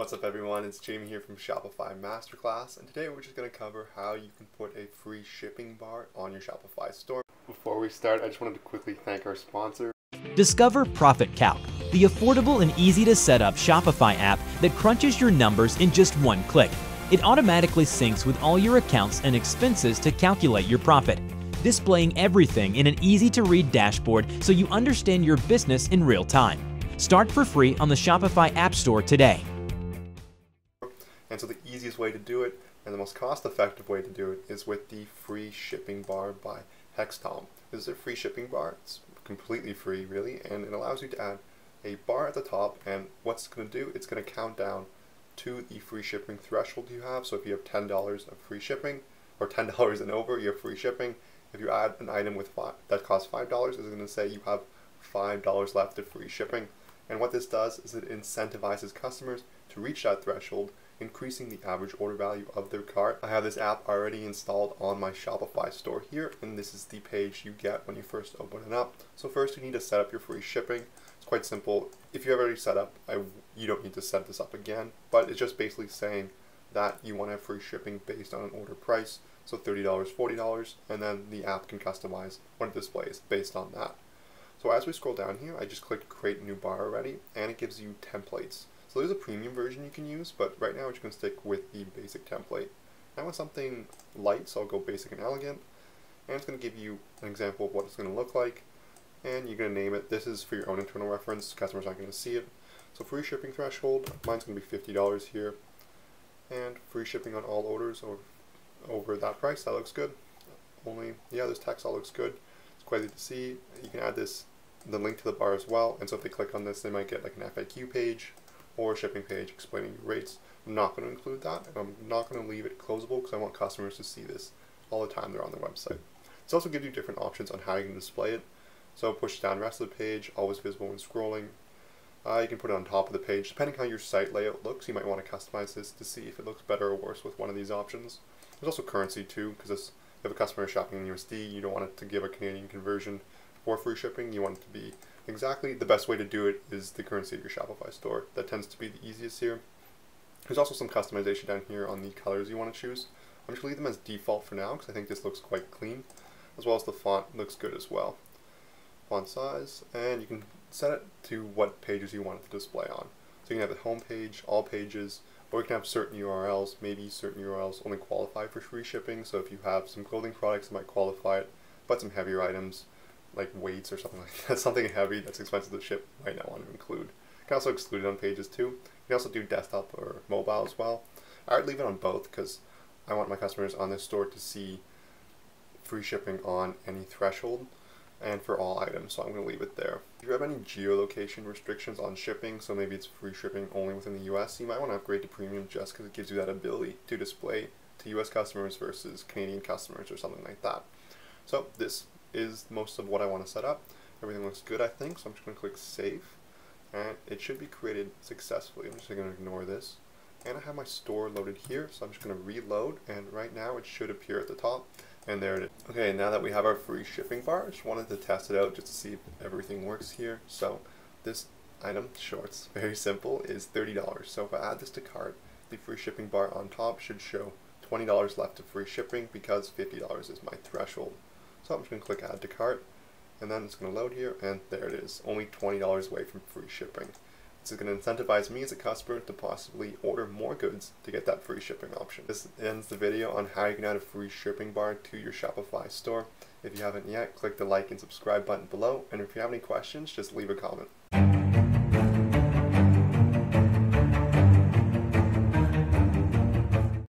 What's up everyone, it's Jamie here from Shopify Masterclass and today we're just going to cover how you can put a free shipping bar on your Shopify store. Before we start, I just wanted to quickly thank our sponsor. Discover Profit Calc, the affordable and easy to set up Shopify app that crunches your numbers in just one click. It automatically syncs with all your accounts and expenses to calculate your profit, displaying everything in an easy to read dashboard so you understand your business in real time. Start for free on the Shopify App Store today. And so the easiest way to do it and the most cost effective way to do it is with the free shipping bar by Hextom. This is a free shipping bar. It's completely free really and it allows you to add a bar at the top and what's going to do, it's going to count down to the free shipping threshold you have. So if you have $10 of free shipping or $10 and over, you have free shipping. If you add an item with five, that costs $5, it's going to say you have $5 left of free shipping. And what this does is it incentivizes customers to reach that threshold, increasing the average order value of their cart. I have this app already installed on my Shopify store here, and this is the page you get when you first open it up. So first you need to set up your free shipping It's quite simple. If you have already set up, I, you don't need to set this up again, but it's just basically saying that you want to have free shipping based on an order price, so $30, $40, and then the app can customize what it displays based on that. So as we scroll down here, I just clicked create new bar already, and it gives you templates. So there's a premium version you can use, but right now we're just going to stick with the basic template. I want something light, so I'll go basic and elegant, and it's going to give you an example of what it's going to look like and you're going to name it. This is for your own internal reference. Customers aren't going to see it. So free shipping threshold, mine's going to be $50 here. And free shipping on all orders over, over that price. That looks good. Only, yeah, this text all looks good. It's quite easy to see. You can add this, the link to the bar as well. And so if they click on this, they might get like an FAQ page or shipping page explaining your rates. I'm not going to include that. And I'm not going to leave it closable because I want customers to see this all the time they're on the website. This also gives you different options on how you can display it. So push down rest of the page, always visible when scrolling. Uh, you can put it on top of the page. Depending how your site layout looks, you might want to customize this to see if it looks better or worse with one of these options. There's also currency too, because if a customer is shopping in USD, you don't want it to give a Canadian conversion for free shipping. You want it to be exactly the best way to do it is the currency of your Shopify store. That tends to be the easiest here. There's also some customization down here on the colors you want to choose. I'm just going to leave them as default for now because I think this looks quite clean, as well as the font looks good as well font size, and you can set it to what pages you want it to display on. So you can have the home page, all pages, or you can have certain URLs. Maybe certain URLs only qualify for free shipping, so if you have some clothing products that might qualify it, but some heavier items, like weights or something like that, something heavy that's expensive to ship, might not want to include. You can also exclude it on pages too. You can also do desktop or mobile as well. I would leave it on both because I want my customers on this store to see free shipping on any threshold and for all items, so I'm going to leave it there. If you have any geolocation restrictions on shipping, so maybe it's free shipping only within the US, you might want to upgrade to premium just because it gives you that ability to display to US customers versus Canadian customers or something like that. So this is most of what I want to set up. Everything looks good, I think, so I'm just going to click Save, and it should be created successfully. I'm just going to ignore this. And I have my store loaded here, so I'm just going to reload, and right now it should appear at the top. And there it is. Okay, now that we have our free shipping bar, I just wanted to test it out just to see if everything works here. So this item, shorts, very simple, is $30. So if I add this to cart, the free shipping bar on top should show $20 left of free shipping because $50 is my threshold. So I'm just going to click add to cart and then it's going to load here and there it is, only $20 away from free shipping. This is going to incentivize me as a customer to possibly order more goods to get that free shipping option. This ends the video on how you can add a free shipping bar to your Shopify store. If you haven't yet, click the like and subscribe button below, and if you have any questions, just leave a comment.